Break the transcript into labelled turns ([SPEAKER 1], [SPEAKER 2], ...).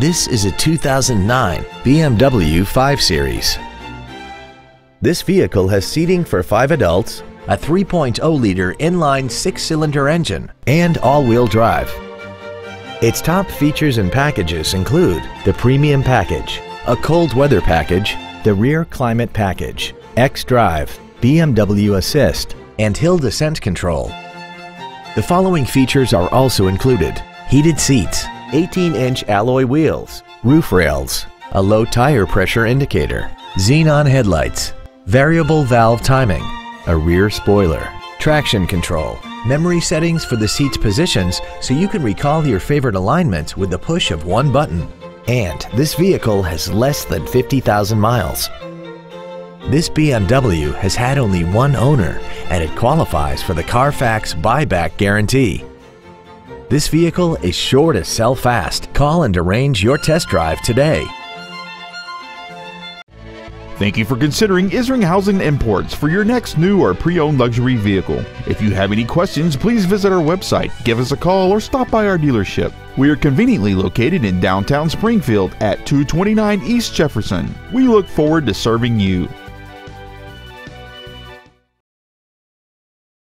[SPEAKER 1] This is a 2009 BMW 5 Series. This vehicle has seating for five adults, a 3.0-liter inline six-cylinder engine, and all-wheel drive. Its top features and packages include the Premium Package, a cold weather package, the Rear Climate Package, X-Drive, BMW Assist, and Hill Descent Control. The following features are also included. Heated seats, 18-inch alloy wheels, roof rails, a low tire pressure indicator, xenon headlights, variable valve timing, a rear spoiler, traction control, memory settings for the seat's positions so you can recall your favorite alignments with the push of one button. And this vehicle has less than 50,000 miles. This BMW has had only one owner and it qualifies for the Carfax buyback guarantee. This vehicle is sure to sell fast. Call and arrange your test drive today.
[SPEAKER 2] Thank you for considering Isringhausen Imports for your next new or pre owned luxury vehicle. If you have any questions, please visit our website, give us a call, or stop by our dealership. We are conveniently located in downtown Springfield at 229 East Jefferson. We look forward to serving you.